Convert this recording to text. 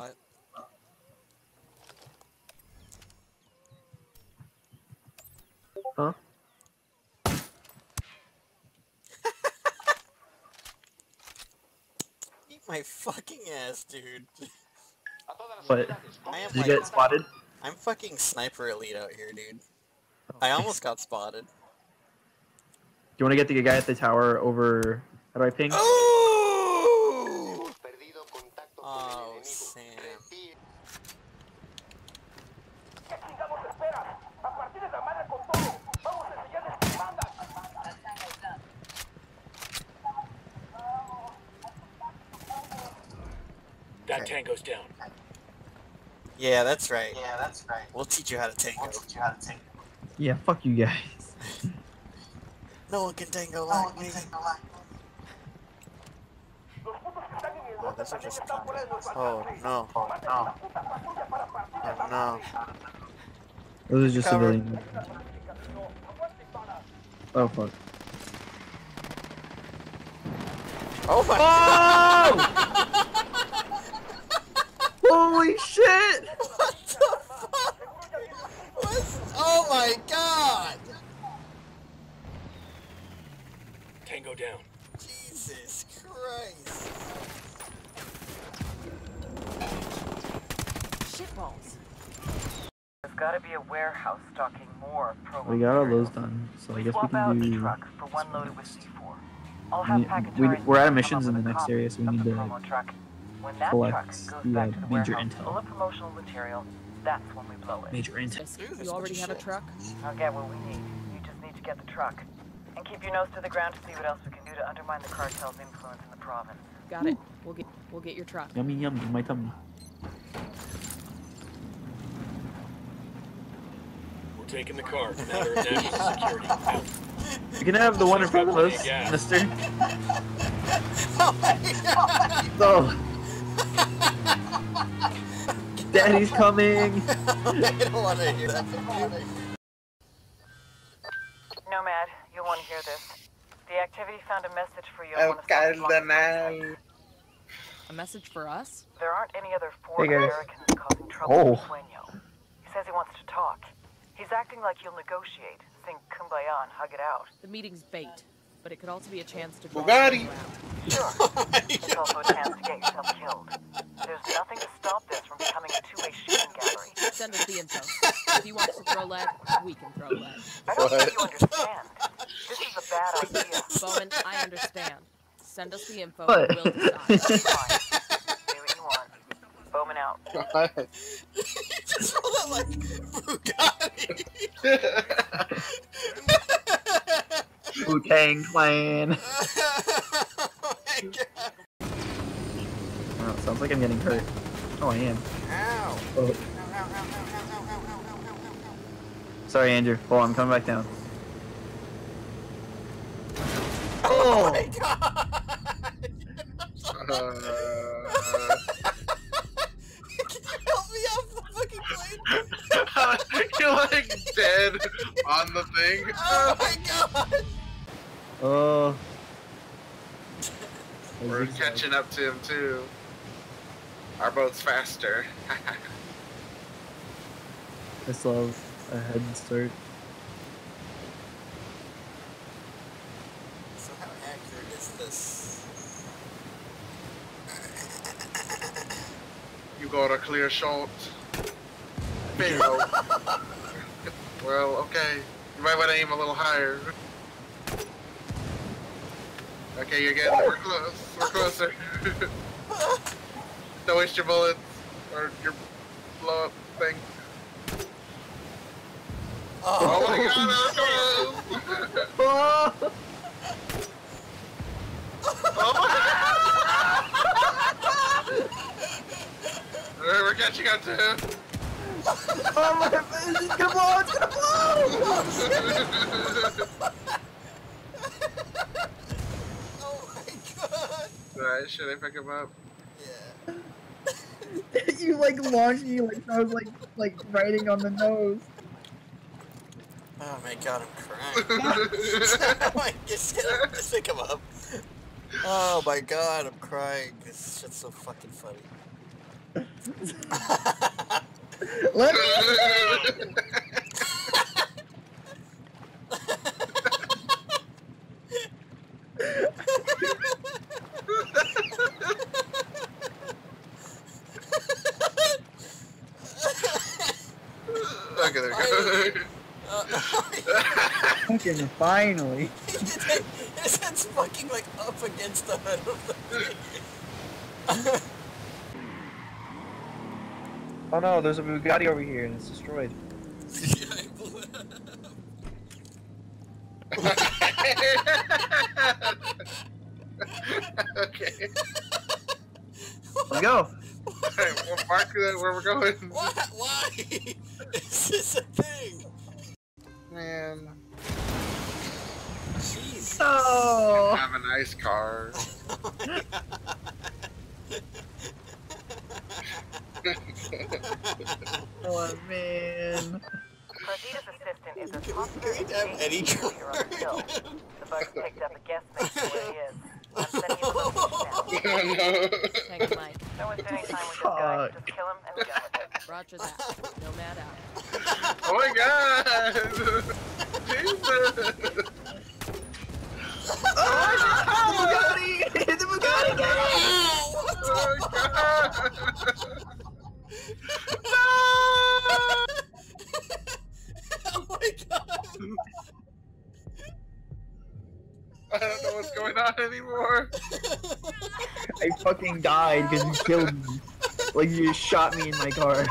spot. Huh? Eat my fucking ass, dude. What? I am Did you like, get spotted? I'm fucking sniper elite out here, dude. Oh. I almost got spotted. Do you want to get the guy at the tower over? How do I ping? Oh! Oh, Sam. That tango's down. Yeah, that's right. Yeah, that's right. We'll teach you how to tango. We'll teach you how to tango. Yeah, fuck you guys. No one can tango like me. Oh, those are just Oh, no. Oh, no. Oh, no. Those are just Cover. civilians. Oh fuck. Oh my Holy shit! What the fuck? What? Oh my god! Tango down. Jesus Christ. Shitballs. There's gotta be a warehouse stocking more promo We got all material. those done, so I guess we Swap out can the do. truck for one loaded with C4. I'll We- have we- Packagari we're out of missions in the next area, so we need to promo truck. When that collect truck goes the, back to the major warehouse intel. full of promotional material, that's when we blow it. Major intel. You already have a truck? I'll get what we need. You just need to get the truck. And keep your nose to the ground to see what else we can do to undermine the cartel's influence in the province. Got it. We'll get we'll get your truck. Yummy yummy, my tummy. We're taking the car. Matter of national security. Out. You can have the one in front of us, mister. Oh my god! So. Daddy's coming! I don't want to hear that from you. Nomad, you'll want to hear this. The activity found a message for you on oh, one of Scott's lines. A message for us? There aren't any other four Hey. Americans causing trouble Oh. in Sueño. He says he wants to talk. He's acting like you'll negotiate, sing kumbaya and hug it out. The meeting's bait, but it could also be a chance to draw Bugatti. Sure, Oh it's also a chance to get yourself We can throw less. I don't think you understand. This is a bad idea. Bowman, I understand. Send us the info what? we'll decide. Fine. Do what you want. Bowman out. God. Just roll that like Bugatti. Wu-Tang Clan. oh my god. Wow, sounds like I'm getting hurt. Oh, I am. Ow. Oh. Ow, ow, ow, ow, ow. Sorry, Andrew. Hold on, I'm coming back down. Oh my god! Uh, Can you help me off the fucking plane? You're like dead on the thing. Oh my god! Oh. We're catching up to him too. Our boat's faster. I still have a head start. So how accurate is this? you got a clear shot. Bingo. well, okay. You might want to aim a little higher. Okay, you're getting. We're close. We're closer. Don't waste your bullets or your blow up thing. Oh my god, that was close! Oh! Alright, we're catching up to him. Oh my face! It's gonna blow! It's gonna blow! Oh my god! Alright, should I pick him up? Yeah. you like launched me like I was like like riding on the nose. Oh my god, I'm crying. Like, just, just pick him up. Oh my god, I'm crying. This shit's so fucking funny. Let me. okay, there we go. Uh, Fucking finally. his head's fucking like up against the hood of the thing. Oh no, there's a Bugatti over here and it's destroyed. Yeah, I blew it up. okay. Let's go. Alright, we'll mark that where we're going. What? Why? Is this a thing? Man, Jeez. Oh. have a nice car. Oh man. Rosita's assistant is as Can confident we have a Eddie. The bug's picked up a guess mate where he is. I'm sending you the location now. no. Hang Mike. No one's any time with this guy. Just kill him and be done with it. Roger that. Nomad out. Oh my god! Jesus! Oh, Bugatti! the Bugatti! Get it! Oh my god! oh my god! I don't know what's going on anymore. I fucking died because you killed me. Like you shot me in my car.